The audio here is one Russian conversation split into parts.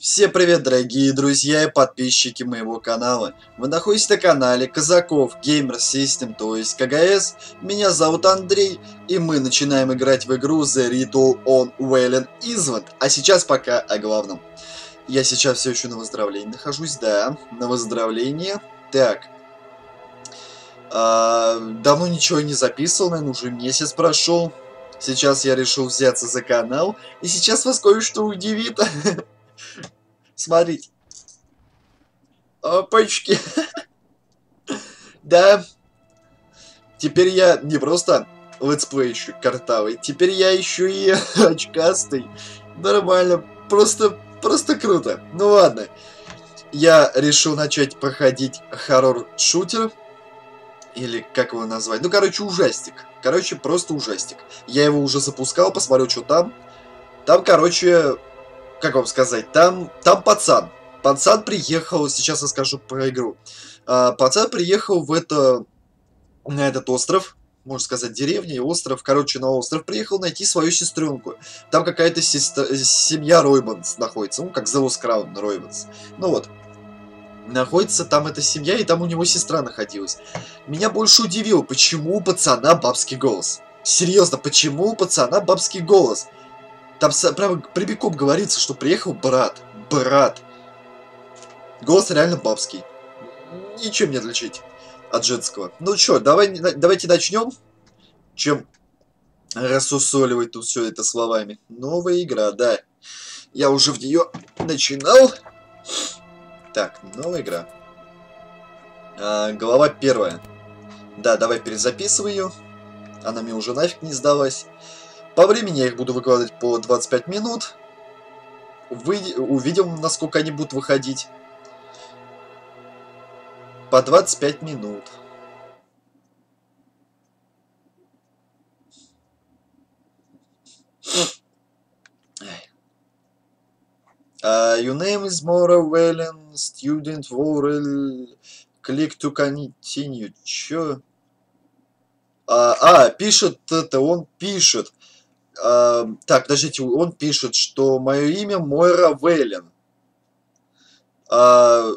Всем привет, дорогие друзья и подписчики моего канала. Вы находитесь на канале Казаков Gamer System, то есть КГС. Меня зовут Андрей, и мы начинаем играть в игру The Ritual on Wayland Island. А сейчас пока о главном. Я сейчас все еще на выздоровлении нахожусь, да, на выздоровлении. Так. А, давно ничего не записывал, наверное, уже месяц прошел. Сейчас я решил взяться за канал, и сейчас вас кое-что удивит. Смотрите. Опачки. Да. Теперь я не просто летсплейщик картавый, теперь я еще и очкастый. Нормально. Просто, просто круто. Ну ладно. Я решил начать проходить хоррор-шутер. Или как его назвать? Ну, короче, ужастик. Короче, просто ужастик. Я его уже запускал, посмотрю, что там. Там, короче, как вам сказать, там, там пацан. Пацан приехал, сейчас я скажу про игру. А, пацан приехал в это, на этот остров, можно сказать, деревня и остров, короче, на остров приехал найти свою сестренку. Там какая-то семья Ройбанс находится, ну, как Lost Crown Ройбанс. Ну вот, находится там эта семья, и там у него сестра находилась. Меня больше удивило, почему у пацана бабский голос. Серьезно, почему у пацана бабский голос? Там прямо прямиком говорится, что приехал брат. Брат. Голос реально бабский. Ничем не отличить от женского. Ну что, давай, давайте начнем. Чем рассусоливать тут все это словами. Новая игра, да. Я уже в нее начинал. Так, новая игра. А, глава первая. Да, давай перезаписывай ее. Она мне уже нафиг не сдалась. По времени я их буду выкладывать по 25 минут. Вы... Увидим, насколько они будут выходить. По 25 минут. Uh, your name is Maura Wellen, student Vorel. Click to continue. Чё? А, а, пишет это, он пишет. А, так, подождите, он пишет, что мое имя Мойра Вейлен. А,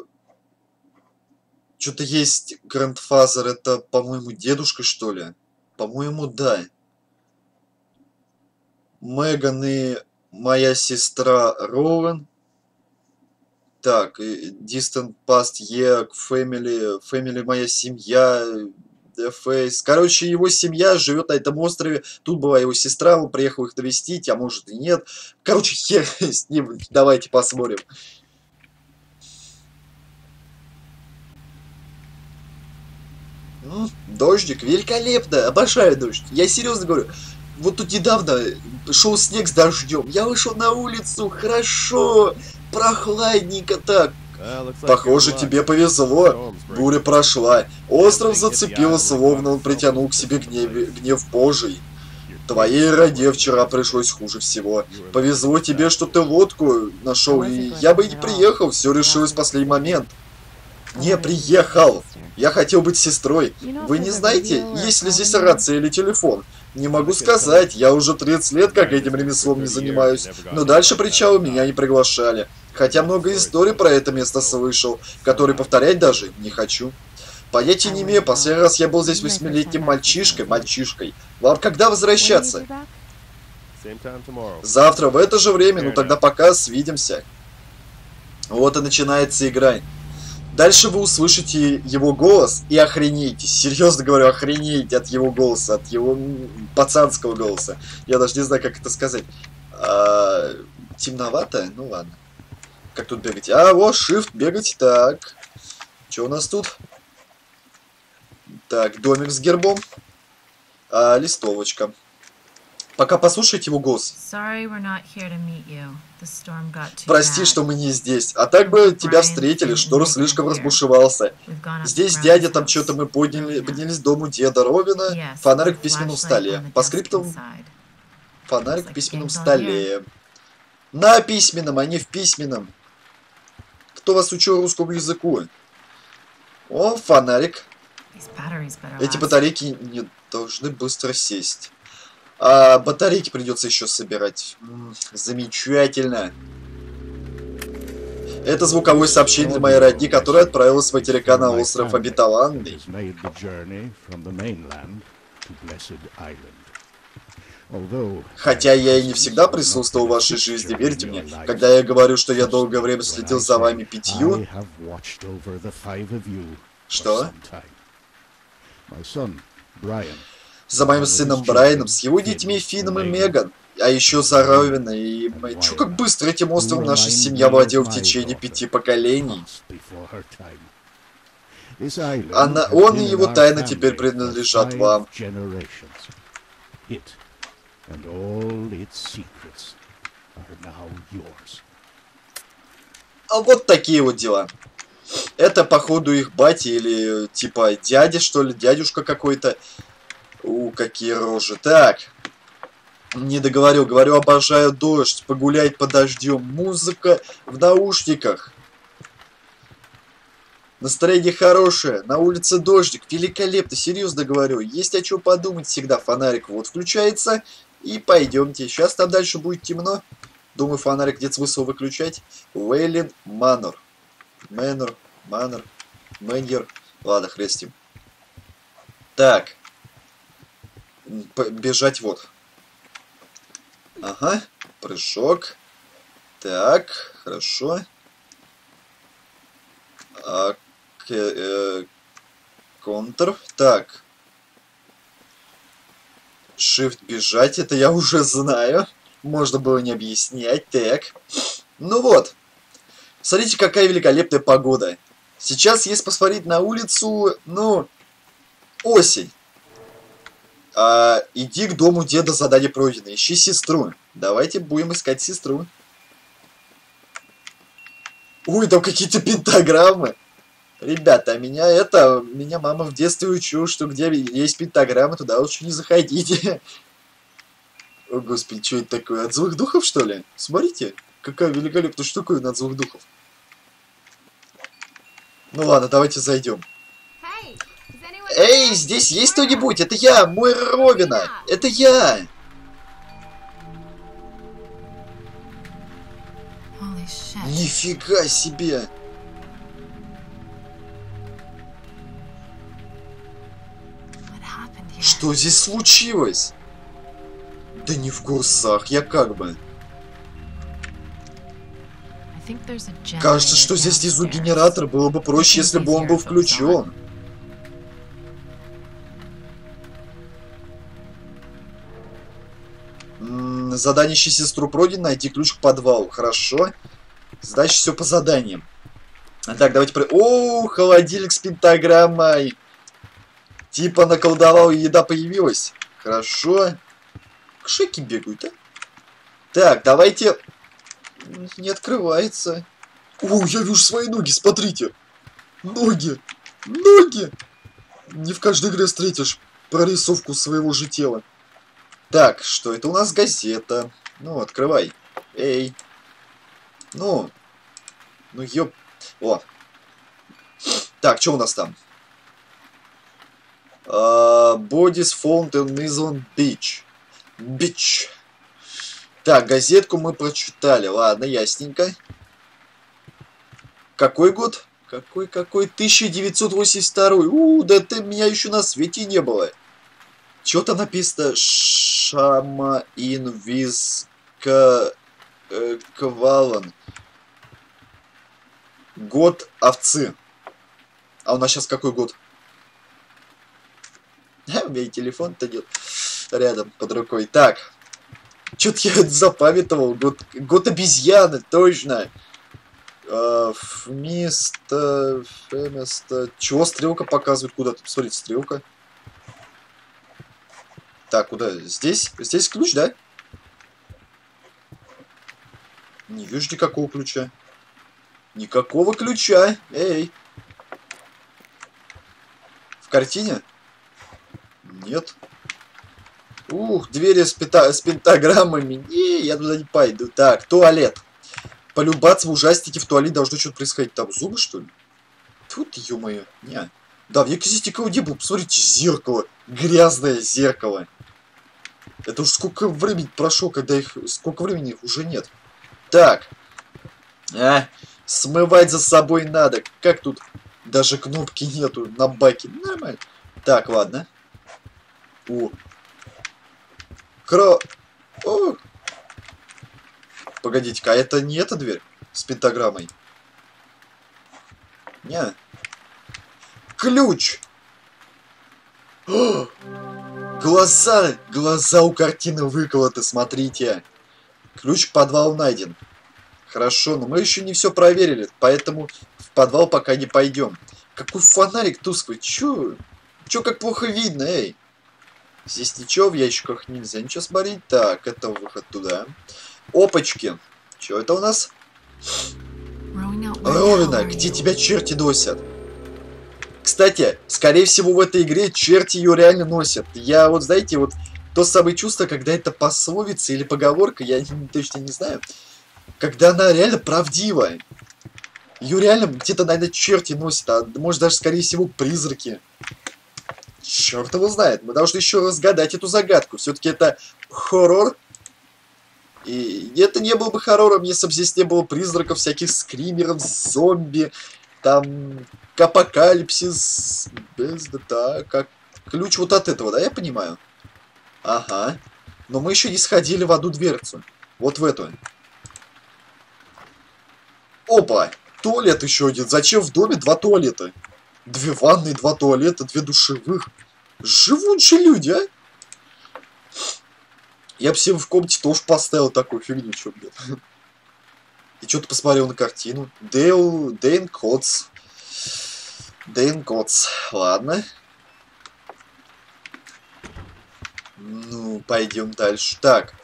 Что-то есть Грандфазер, это, по-моему, дедушка, что ли? По-моему, да. Меган и моя сестра Роуэн. Так, Distant Past Year, Family, Family моя семья, Фейс. Короче, его семья живет на этом острове. Тут была его сестра, он приехал их навестить, а может и нет. Короче, хер с ним. Давайте посмотрим. Дождик, великолепно, обожаю дождь. Я серьезно говорю, вот тут недавно шел снег с дождем. Я вышел на улицу, хорошо, прохладненько так. Похоже, тебе повезло. Буря прошла. Остров зацепил, словно он притянул к себе гнев, гнев Божий. Твоей роде вчера пришлось хуже всего. Повезло тебе, что ты лодку нашел, и я бы не приехал, все решилось в последний момент. Не приехал! Я хотел быть сестрой. Вы не знаете, есть ли здесь рация или телефон? Не могу сказать, я уже 30 лет как этим ремеслом не занимаюсь, но дальше причала меня не приглашали. Хотя много историй про это место слышал, которые повторять даже не хочу. Понятия не имею, последний раз я был здесь восьмилетним мальчишкой, мальчишкой. Вам когда возвращаться? Завтра в это же время, ну тогда пока, свидимся. Вот и начинается игра. Дальше вы услышите его голос и охренеете. Серьезно говорю, охренеете от его голоса, от его пацанского голоса. Я даже не знаю, как это сказать. А, темновато? Ну ладно. Как тут бегать? А, вот, shift, бегать. Так. Что у нас тут? Так, домик с гербом. А, листовочка. Пока послушайте его голос. Прости, что мы не здесь. А так бы тебя встретили, шторм слишком разбушевался. Здесь дядя, там что-то мы подняли, поднялись к дому деда Робина. Фонарик в письменном столе. По скриптам... Фонарик в письменном столе. На письменном, а не в письменном. Кто вас учил русскому языку? О, фонарик. Эти батарейки не должны быстро сесть. А батарейки придется еще собирать. Замечательно. Это звуковое сообщение для моей родни, которая отправилась с материка на остров обетованный. Хотя я и не всегда присутствовал в вашей жизни, верьте мне, когда я говорю, что я долгое время следил за вами пятью. Что? За моим сыном Брайаном, с его детьми Финном и Меган. А еще за Ровина и... Чё, как быстро этим островом наша семья владела в течение пяти поколений. Она, он и его тайна теперь принадлежат вам. А вот такие вот дела. Это, походу, их батя или, типа, дядя, что ли, дядюшка какой-то. У, какие рожи. Так. Не договорю, говорю, обожаю дождь, погулять под дождем, музыка в наушниках. Настроение хорошее, на улице дождик, великолепно, серьезно говорю, есть о чем подумать всегда, фонарик вот включается, и пойдемте, сейчас там дальше будет темно, думаю, фонарик где смысл выключать, Уэйлин Манор, Мэнор, Манор, Мэньер, ладно, хрестим. Так, бежать вот. Ага, прыжок. Так, хорошо. А, к, э, контр. Так. Shift бежать, это я уже знаю. Можно было не объяснять. Так. Ну вот. Смотрите, какая великолепная погода. Сейчас, если посмотреть на улицу, ну, осень. А, иди к дому деда, задание пройдено. Ищи сестру. Давайте будем искать сестру. Ой, там какие-то пентаграммы. Ребята, а меня это... Меня мама в детстве учила, что где есть пентаграммы, туда лучше не заходите. О, господи, что это такое? От злых духов, что ли? Смотрите, какая великолепная штука от злых духов. Ну ладно, давайте зайдем. Эй, здесь есть кто-нибудь? Это я, мой Ровина. Это я. Нифига себе. Что здесь случилось? Да не в курсах, я как бы. Кажется, что здесь внизу генератор было бы проще, если бы он был включен. Задание ищи сестру пройдено, найти ключ к подвалу. Хорошо. Дальше все по заданиям. Так, давайте... Про... О, холодильник с пентаграммой. Типа наколдовал и еда появилась. Хорошо. Кшеки бегают, а? Так, давайте... Не открывается. О, я вижу свои ноги, смотрите. Ноги. Ноги. Не в каждой игре встретишь прорисовку своего же тела. Так, что это у нас газета? Ну, открывай. Эй. Ну. Ну, ёп. О. Так, что у нас там? Uh, bodies found in Beach. Beach. Так, газетку мы прочитали. Ладно, ясненько. Какой год? Какой, какой? 1982. У, да ты меня еще на свете не было. Что то написано? Шама инвиз к... Э, квалан. Год овцы. А у нас сейчас какой год? у меня и телефон-то нет рядом, под рукой. Так. Что-то я запамятовал. Год, год обезьяны, точно. Вместо... Вместо... Чего стрелка показывает куда-то? Смотрите, стрелка. Так, куда? Здесь? Здесь ключ, да? Не вижу никакого ключа. Никакого ключа. Эй. В картине? Нет. Ух, двери с, пента с пентаграммами. Не, я туда не пойду. Так, туалет. Полюбаться в ужастике в туалете должно что-то происходить. Там зубы, что ли? Тут, ё-моё. Не. Да, в Якизите Кауде был, посмотрите, зеркало. Грязное зеркало. Это уж сколько времени прошло, когда их... Сколько времени их уже нет. Так. А, Смывать за собой надо. Как тут даже кнопки нету на баке? Нормально. Так, ладно. О. Кро... О. Погодите-ка, а это не эта дверь с пентаграммой? Не. Ключ! О! Глаза! Глаза у картины выколоты, смотрите. Ключ к подвалу найден. Хорошо, но мы еще не все проверили, поэтому в подвал пока не пойдем. Какой фонарик тусклый, чё? Чё как плохо видно, эй? Здесь ничего в ящиках нельзя ничего смотреть. Так, это выход туда. Опачки. Чё это у нас? Ровина, где тебя черти носят? Кстати, скорее всего в этой игре черти ее реально носят. Я вот, знаете, вот то самое чувство, когда это пословица или поговорка, я точно не знаю, когда она реально правдивая. Ее реально где-то, наверное, черти носят, а может даже, скорее всего, призраки. Черт его знает. Мы должны еще разгадать эту загадку. Все-таки это хоррор. И это не было бы хоррором, если бы здесь не было призраков, всяких скримеров, зомби, там, апокалипсис, без, да, как ключ вот от этого, да, я понимаю? Ага. Но мы еще не сходили в одну дверцу. Вот в эту. Опа! Туалет еще один. Зачем в доме два туалета? Две ванны, два туалета, две душевых. Живут же люди, а? Я бы себе в комнате тоже поставил такую фигню, что, блин. И что-то посмотрел на картину. Дейл... Дэйн Котс. Дэйн Котс. Ладно. Ну, пойдем дальше. Так.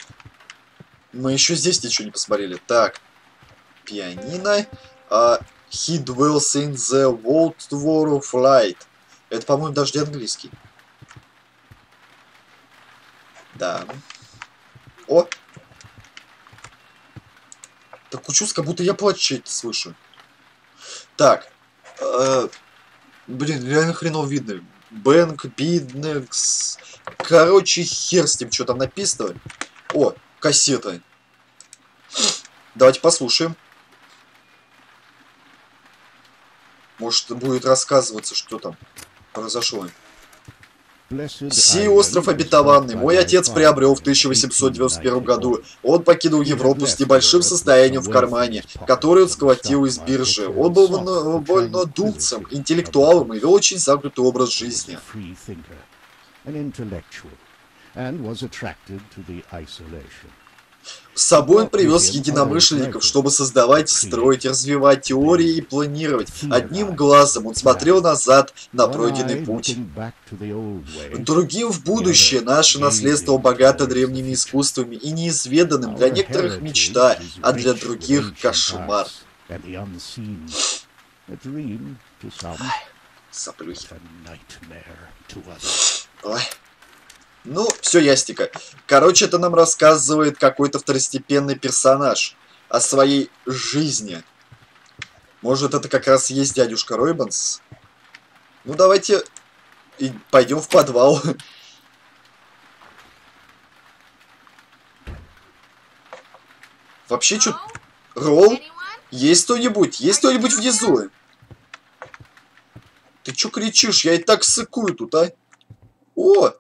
Мы еще здесь ничего не посмотрели. Так. Пианино. Uh, he dwells in the World War of Light. Это, по-моему, даже не английский. Да. О! Так учусь, как будто я плачу слышу. Так. Э, блин, реально хреново видно. Бэнк, Биднекс. Короче, хер с ним, что там написано. О, кассета. Давайте послушаем. Может, будет рассказываться, что там произошло. Сей остров обетованный мой отец приобрел в 1891 году. Он покинул Европу с небольшим состоянием в кармане, который он схватил из биржи. Он был вольнодумцем, интеллектуалом и вел очень замкнутый образ жизни. С собой он привез единомышленников, чтобы создавать, строить, развивать теории и планировать. Одним глазом он смотрел назад на пройденный путь. Другим в будущее наше наследство богато древними искусствами и неизведанным для некоторых мечта, а для других кошмар. Соплюхи. Ой. Ну, все ясненько. Короче, это нам рассказывает какой-то второстепенный персонаж о своей жизни. Может, это как раз есть дядюшка Ройбанс? Ну, давайте и пойдем в подвал. Вообще, что... Ролл? Есть кто-нибудь? Есть кто-нибудь внизу? Ты чё кричишь? Я и так сыкую тут, а? О!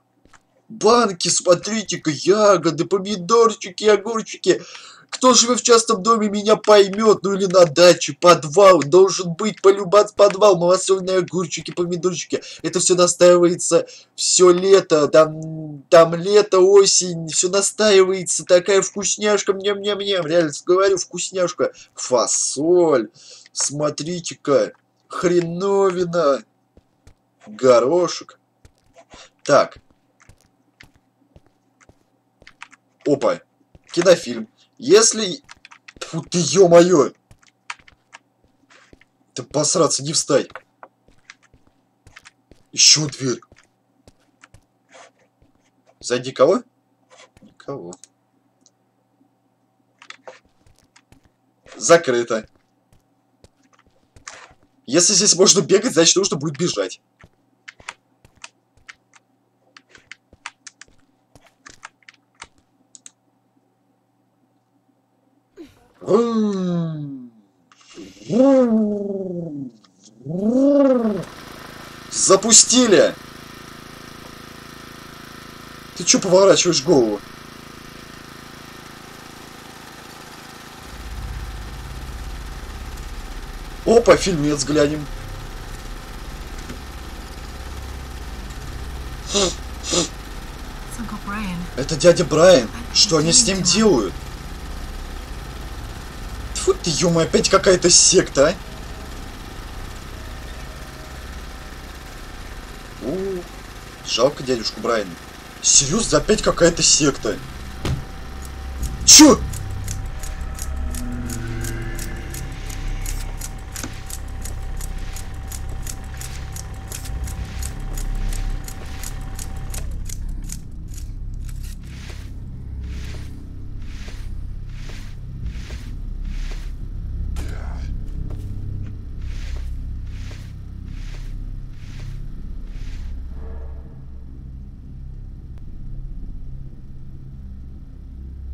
Банки, смотрите-ка, ягоды, помидорчики, огурчики. Кто живет в частном доме, меня поймет. Ну или на даче, подвал. Должен быть полюбать подвал. Малосольные огурчики, помидорчики. Это все настаивается все лето. Там, там лето, осень. Все настаивается. Такая вкусняшка. Мням-ням-ням. Реально говорю, вкусняшка. Фасоль. Смотрите-ка. Хреновина. Горошек. Так, Опа, кинофильм. Если... Фу ты, ё-моё! Ты посраться, не встать. Еще дверь. Зайди кого? Никого. Закрыто. Если здесь можно бегать, значит нужно будет бежать. Запустили! Ты чё поворачиваешь голову? Опа, фильмец глянем. Это дядя Брайан. Что они с ним делают? Ё опять какая-то секта, а? У, -у, -у. жалко дядюшку Брайана. Серьезно, опять какая-то секта. Чё?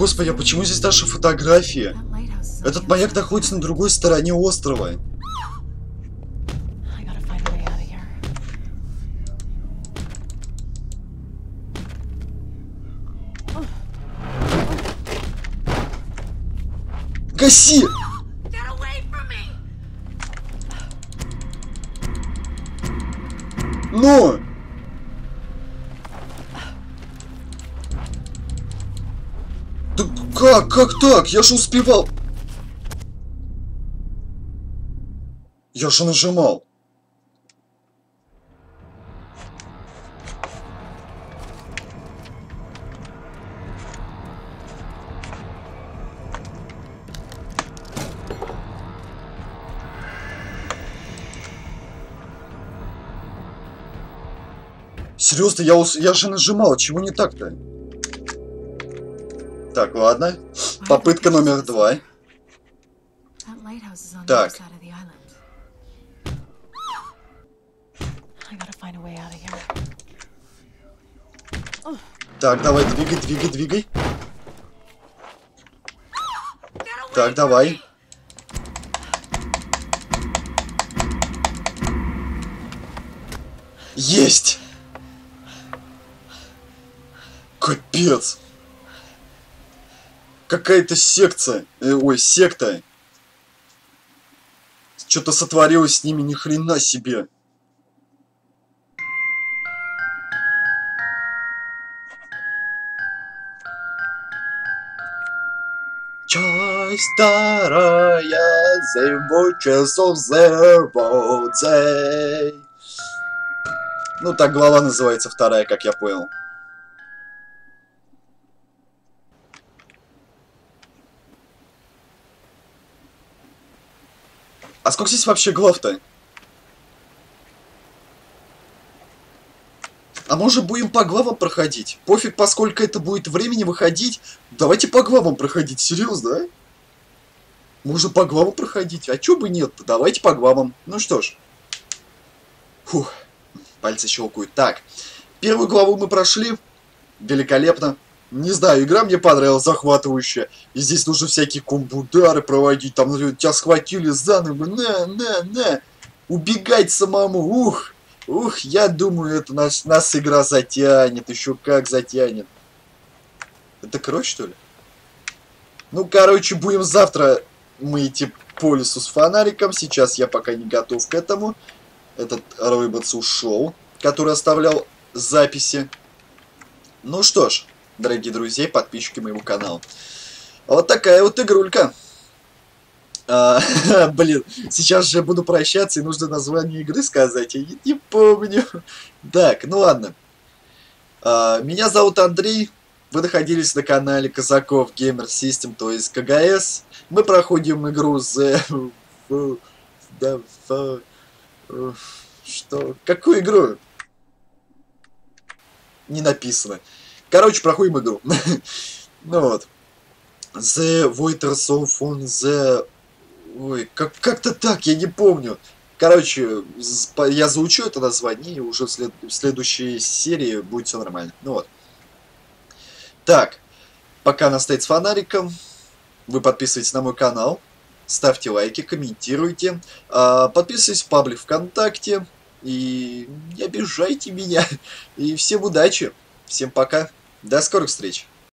Господи, а почему здесь наши фотографии? Этот маяк находится на другой стороне острова. Гаси! Как? Как так? Я же успевал. Я же нажимал. Серьезно, я, я же нажимал, чего не так-то? Так, ладно. Попытка номер два. Так. Так, давай, двигай, двигай, двигай. Так, давай. Есть! Капец! Какая-то секция, э, ой, секта. Что-то сотворилось с ними, ни хрена себе. Часть вторая, зимой часов заводзей. Ну, так глава называется вторая, как я понял. А сколько здесь вообще глав-то? А может будем по главам проходить? Пофиг, поскольку это будет времени выходить. Давайте по главам проходить, серьезно, а? Можно по главам проходить. А чё бы нет -то? Давайте по главам. Ну что ж. Фух, пальцы щелкают. Так, первую главу мы прошли. Великолепно. Не знаю, игра мне понравилась, захватывающая. И здесь нужно всякие комбудары проводить, там тебя схватили заново, на, на, на. Убегать самому, ух, ух, я думаю, это нас, нас игра затянет, еще как затянет. Это кровь, что ли? Ну, короче, будем завтра мы идти по лесу с фонариком. Сейчас я пока не готов к этому. Этот рыбац ушел, который оставлял записи. Ну что ж, дорогие друзья подписчики моего канала. Вот такая вот игрулька. А, блин, сейчас же буду прощаться, и нужно название игры сказать, я не, помню. Так, ну ладно. А, меня зовут Андрей, вы находились на канале Казаков Gamer System, то есть КГС. Мы проходим игру The... Что? Какую игру? Не написано. Короче, проходим игру. ну вот. The Waiters of on the... Ой, как- как-то так, я не помню. Короче, я заучу это название, и уже в, след... в следующей серии будет все нормально. Ну вот. Так, пока она стоит с фонариком, вы подписывайтесь на мой канал, ставьте лайки, комментируйте, а, подписывайтесь в паблик ВКонтакте, и не обижайте меня. И всем удачи, всем пока, до скорых встреч.